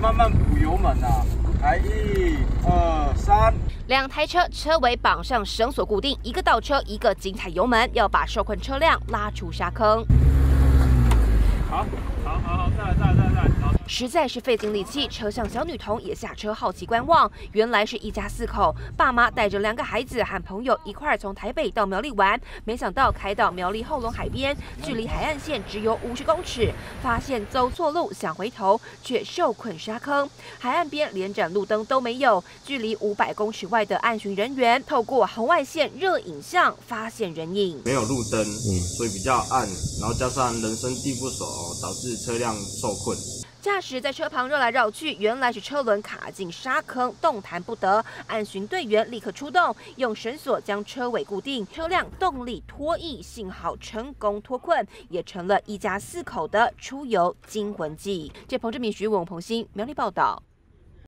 慢慢补油门啊！来，一、二、三。两台车车尾绑上绳索固定，一个倒车，一个紧踩油门，要把受困车辆拉出沙坑。好，好，好，好，再来，再来，再来，好。实在是费尽力气，车上小女童也下车好奇观望。原来是一家四口，爸妈带着两个孩子和朋友一块从台北到苗栗玩，没想到开到苗栗后龙海边，距离海岸线只有五十公尺，发现走错路，想回头却受困沙坑。海岸边连盏路灯都没有，距离五百公尺外的岸巡人员透过红外线热影像发现人影，没有路灯，嗯所以比较暗，然后加上人生地不熟，导致车辆受困。驾驶在车旁绕来绕去，原来是车轮卡进沙坑，动弹不得。暗巡队员立刻出动，用绳索将车尾固定，车辆动力脱曳，幸好成功脱困，也成了一家四口的出游惊魂记。这彭志明、徐文、彭鑫苗栗报道。